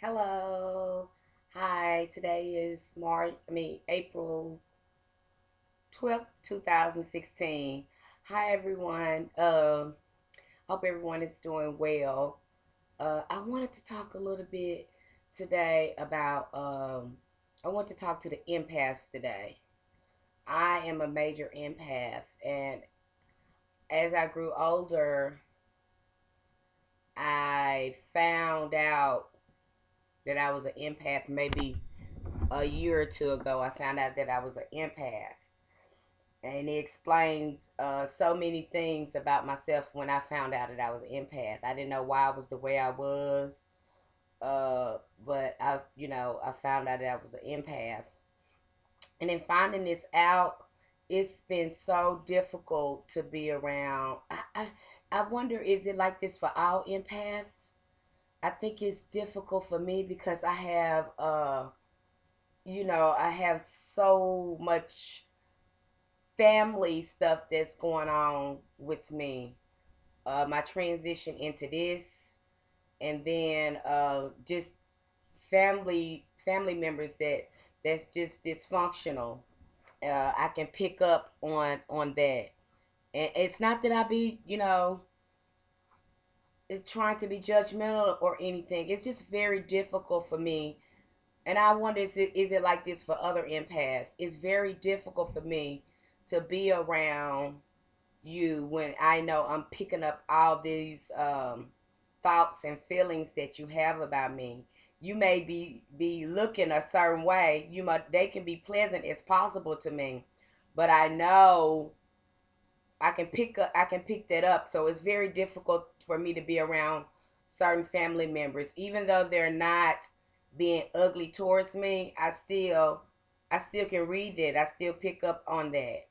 Hello. Hi. Today is March, I mean, April 12th, 2016. Hi, everyone. Um, hope everyone is doing well. Uh, I wanted to talk a little bit today about, um, I want to talk to the empaths today. I am a major empath, and as I grew older, I found out that I was an empath maybe a year or two ago. I found out that I was an empath. And it explained uh, so many things about myself when I found out that I was an empath. I didn't know why I was the way I was. Uh, but I, you know, I found out that I was an empath. And in finding this out, it's been so difficult to be around. I, I, I wonder, is it like this for all empaths? I think it's difficult for me because I have, uh, you know, I have so much family stuff that's going on with me. Uh, my transition into this, and then uh, just family family members that that's just dysfunctional. Uh, I can pick up on on that, and it's not that I be, you know, trying to be judgmental or anything. It's just very difficult for me. And I wonder is it is it like this for other empaths? It's very difficult for me to be around you when I know I'm picking up all these um, thoughts and feelings that you have about me. You may be be looking a certain way. You might they can be pleasant as possible to me, but I know I can pick up I can pick that up. So it's very difficult for me to be around certain family members, even though they're not being ugly towards me. I still I still can read it. I still pick up on that.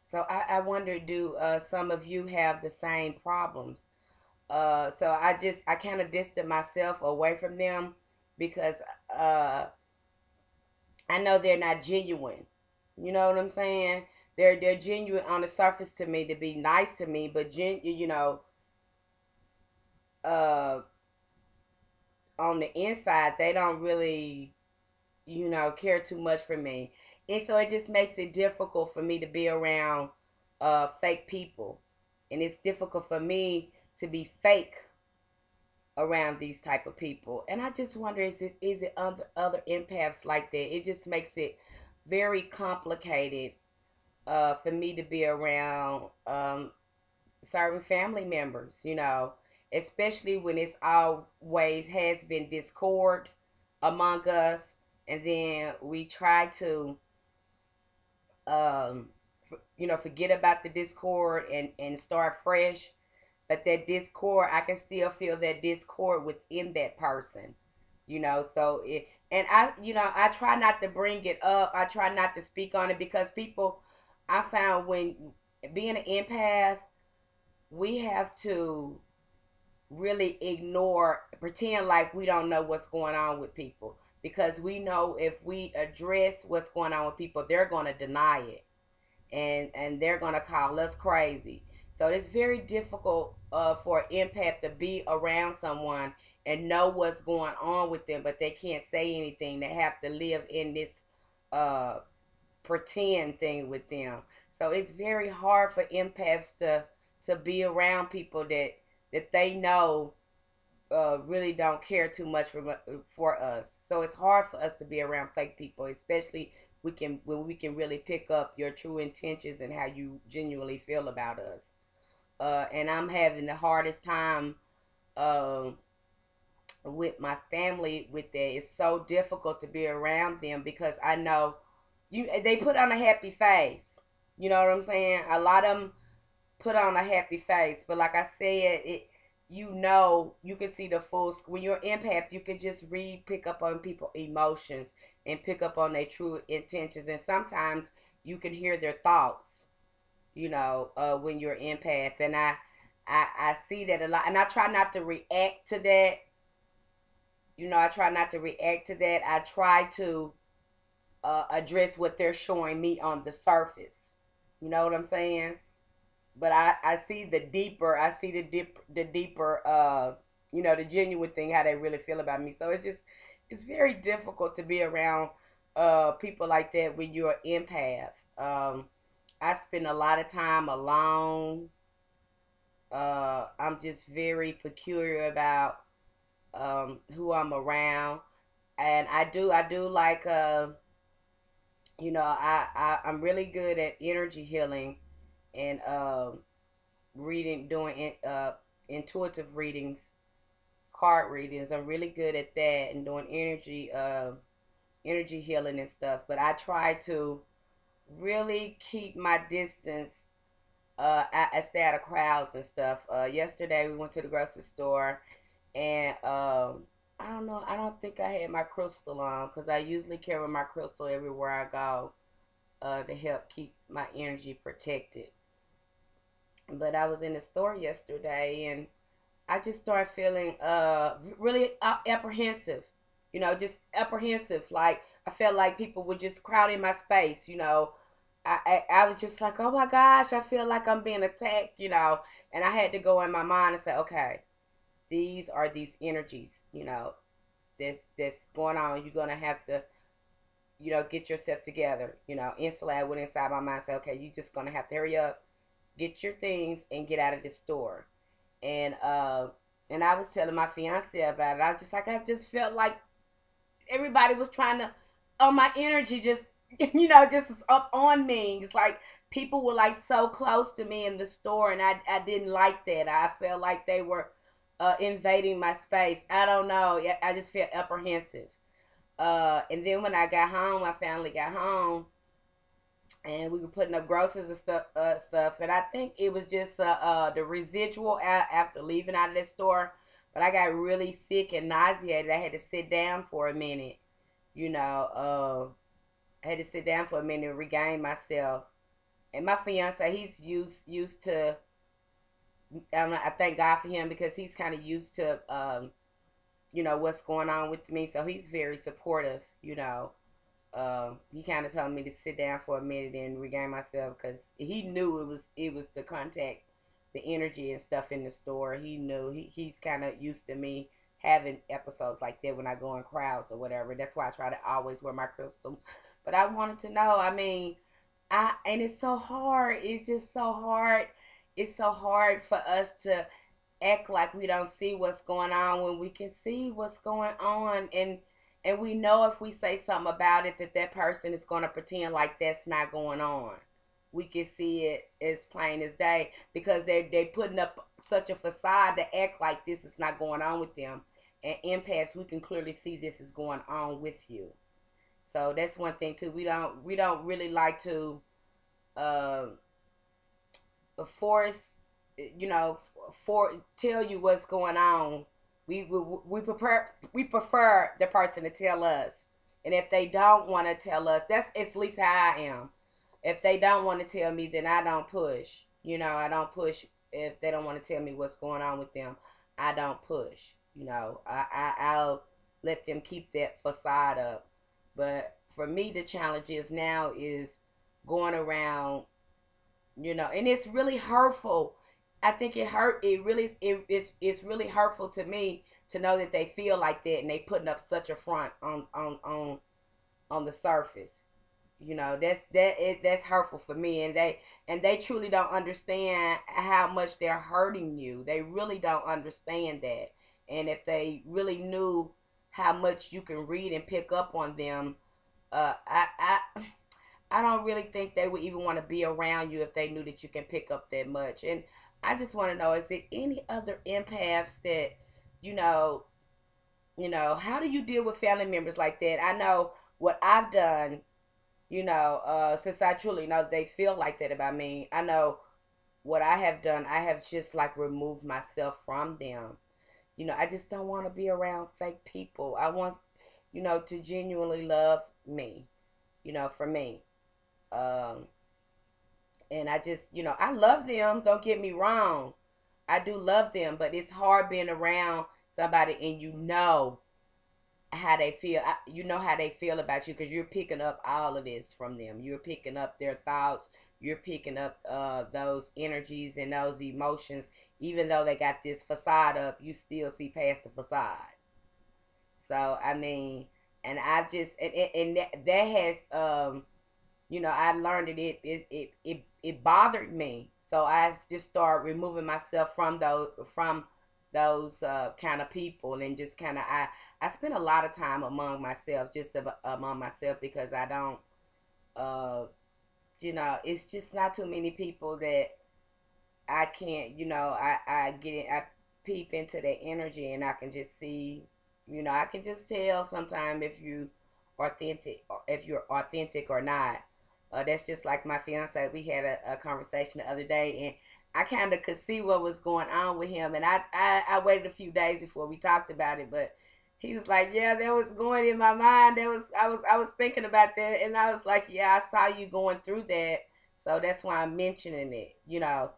So I, I wonder, do uh, some of you have the same problems? Uh, so I just I kind of distant myself away from them because uh, I know they're not genuine. You know what I'm saying? They're they're genuine on the surface to me to be nice to me, but gen you know, uh, on the inside they don't really, you know, care too much for me, and so it just makes it difficult for me to be around uh fake people, and it's difficult for me to be fake around these type of people. And i just wonder is it is it other other empaths like that? It just makes it very complicated uh, for me to be around um, certain family members, you know, especially when it's always has been discord among us, and then we try to, um, you know, forget about the discord and and start fresh. But that discord, I can still feel that discord within that person, you know. So it, and I, you know, I try not to bring it up. I try not to speak on it because people I found when being an empath, we have to really ignore, pretend like we don't know what's going on with people because we know if we address what's going on with people, they're going to deny it and and they're going to call us crazy. So it's very difficult uh, for an empath to be around someone and know what's going on with them, but they can't say anything. They have to live in this uh, pretend thing with them. So it's very hard for empaths to to be around people that that they know uh, really don't care too much for for us. So it's hard for us to be around fake people, especially we can when we can really pick up your true intentions and how you genuinely feel about us. Uh, and I'm having the hardest time uh, with my family with that. It's so difficult to be around them because I know you they put on a happy face. You know what I'm saying? A lot of them put on a happy face, but like I said, it you know you can see the full when you're empath you can just read pick up on people emotions and pick up on their true intentions. And sometimes you can hear their thoughts you know uh, when you're empath. And I, I i see that a lot. And i try not to react to that. You know i try not to react to that. I try to uh, address what they're showing me on the surface. You know what I'm saying? But I, I see the deeper, I see the deep, the deeper uh, you know, the genuine thing, how they really feel about me. So it's just, it's very difficult to be around uh, people like that when you're an empath. Um, I spend a lot of time alone. Uh, I'm just very peculiar about um, who I'm around, and I do I do like uh, you know I, I I'm really good at energy healing and uh, reading doing uh, intuitive readings, card readings. I'm really good at that and doing energy uh, energy healing and stuff. But I try to really keep my distance. Uh, I, I stay out of crowds and stuff. Uh, yesterday we went to the grocery store, and um, I don't know. I don't think I had my crystal on because I usually carry my crystal everywhere I go uh, to help keep my energy protected. But I was in the store yesterday and I just started feeling uh really apprehensive. You know, just apprehensive. Like I felt like people were just crowding my space. You know, I, I, I was just like, oh my gosh, I feel like I'm being attacked. You know, and I had to go in my mind and say, okay, these are these energies. You know, this this going on. You're gonna have to, you know, get yourself together. You know, instantly I went inside my mind, say, okay, you're just gonna have to hurry up, get your things, and get out of the store. And uh, and I was telling my fiance about it. I was just like, I just felt like everybody was trying to, oh, my energy just, you know, just up on me. It's like people were like so close to me in the store, and I I didn't like that. I felt like they were uh, invading my space. I don't know. I just feel apprehensive. Uh, and then when I got home, I finally got home, and we were putting up groceries and stuff. Uh, stuff, and I think it was just uh, uh the residual after leaving out of the store. But I got really sick and nauseated. I had to sit down for a minute. You know, uh, I had to sit down for a minute, and regain myself. And my fiance, he's used used to I thank God for him because he's kind of used to, um, you know, what's going on with me. So he's very supportive, you know. Uh, he kind of told me to sit down for a minute and regain myself because he knew it was it was the contact, the energy and stuff in the store. He knew he, he's kind of used to me having episodes like that when I go in crowds or whatever. That's why I try to always wear my crystal. But I wanted to know. I mean, I and it's so hard. It's just so hard it's so hard for us to act like we don't see what's going on when we can see what's going on. And and we know if we say something about it that that person is going to pretend like that's not going on. We can see it as plain as day because they they putting up such a facade to act like this is not going on with them. And empaths we can clearly see this is going on with you. So that's one thing too. We don't we don't really like to uh force, you know, for tell you what's going on. We we, we prefer we prefer the person to tell us, and if they don't want to tell us, that's at least how I am. If they don't want to tell me, then I don't push. You know, I don't push if they don't want to tell me what's going on with them. I don't push. You know, I, I I'll let them keep that facade up. But for me, the challenge is now is going around you know and it's really hurtful. I think it hurt it really it, it's, it's really hurtful to me to know that they feel like that and they putting up such a front on on on on the surface. You know that's that it, that's hurtful for me and they and they truly don't understand how much they're hurting you. They really don't understand that. And if they really knew how much you can read and pick up on them uh i i I don't really think they would even want to be around you if they knew that you can pick up that much. And I just want to know is there any other empaths that, you know, you know, how do you deal with family members like that? I know what I've done, you know, uh, since I truly know they feel like that about me. I know what I have done. I have just like removed myself from them. You know, I just don't want to be around fake people. I want, you know, to genuinely love me, you know, for me. Um, and I just, you know, I love them. Don't get me wrong. I do love them, but it's hard being around somebody and you know how they feel. You know how they feel about you because you're picking up all of this from them. You're picking up their thoughts. You're picking up uh, those energies and those emotions even though they got this facade up, you still see past the facade. So I mean, and I've just and, and that, that has um, you know, I learned it it it it, it bothered me. So I just started removing myself from those from those uh, kind of people and just kind of I I spend a lot of time among myself, just among myself because I don't, uh, you know, it's just not too many people that I can't, you know, I, I get it, I peep into their energy and I can just see, you know, I can just tell sometime if you authentic, if you're authentic or not. Uh, that's just like my fiance. We had a, a conversation the other day and I kind of could see what was going on with him. And I, I, I waited a few days before we talked about it, but he was like, "Yeah, that was going in my mind. That was I was I was thinking about that, and I was like, yeah, I saw you going through that, so that's why I'm mentioning it. You know,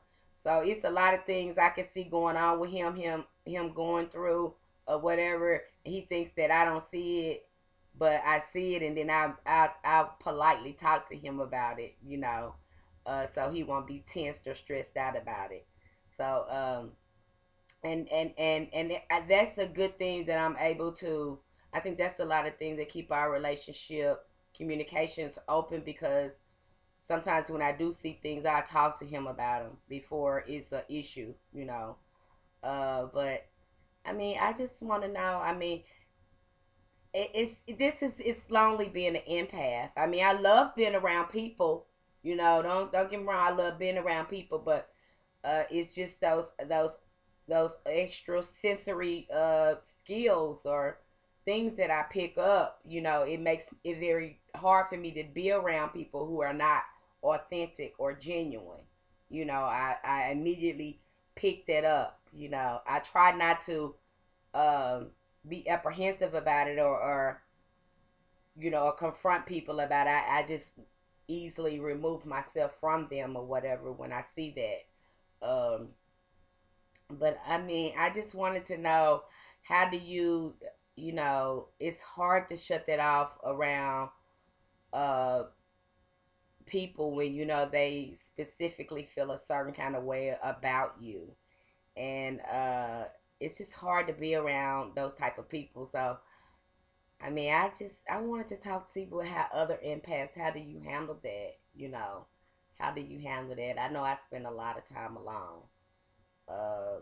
so it's a lot of things I can see going on with him, him, him going through or whatever. He thinks that I don't see it, but I see it, and then I I I politely talk to him about it, you know, uh, so he won't be tensed or stressed out about it. So um, and and and and that's a good thing that I'm able to. I think that's a lot of things that keep our relationship communications open because sometimes when I do see things, I talk to him about them before it's an issue, you know. Uh, but I mean, I just want to know. I mean, it's this is it's lonely being an empath. I mean, I love being around people. You know, don't don't get me wrong. I love being around people, but uh, it's just those those those extra sensory uh skills or things that I pick up. You know, it makes it very hard for me to be around people who are not authentic or genuine. You know, I, I immediately pick that up. You know, I try not to um, be apprehensive about it or, or you know, or confront people about it. I, I just easily remove myself from them or whatever when I see that. Um, but I mean, I just wanted to know how do you, you know, it's hard to shut that off around uh people when you know they specifically feel a certain kind of way about you and uh it's just hard to be around those type of people. So i mean i just i wanted to talk to people how other empaths how do you handle that you know? How do you handle that? I know i spend a lot of time alone. Uh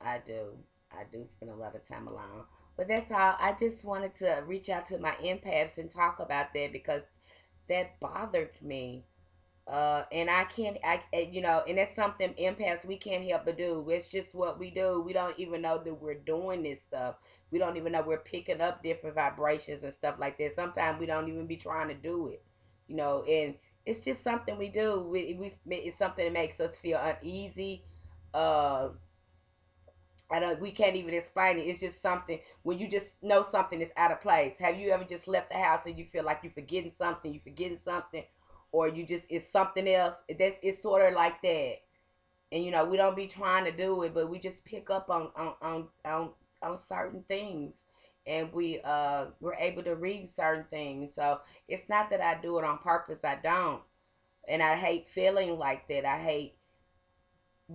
i do. I do spend a lot of time alone. But that's all. I just wanted to reach out to my empaths and talk about that because that bothered me. Uh, and I can't, I, eh, you know, and that's something empaths we can't help but do. It's just what we do. We don't even know that we're doing this stuff. We don't even know we're picking up different vibrations and stuff like that. Sometimes we don't even be trying to do it, you know, and it's just something we do. We, we it's something that makes us feel uneasy. Uh, I don't, we can't even explain it. It's just something when you just know something is out of place. Have you ever just left the house and you feel like you're forgetting something, you're forgetting something, or you just it's something else? That's it's sort of like that. And you know, we don't be trying to do it, but we just pick up on on on on, on certain things and we uh we're able to read certain things. So it's not that I do it on purpose, I don't. And I hate feeling like that. I hate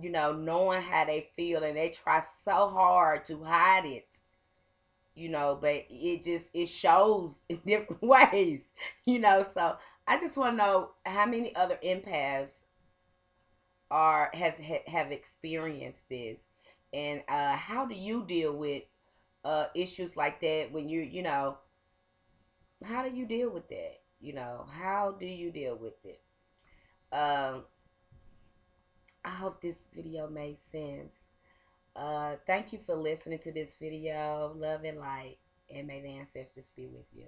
you know, knowing how they feel and they try so hard to hide it. You know, but it just it shows in different ways. You know, so I just want to know how many other empaths are have have experienced this, and uh, how do you deal with uh, issues like that when you you know how do you deal with that? You know, how do you deal with it? Um, I hope this video made sense. Uh, thank you for listening to this video. Love and light, and may the ancestors be with you.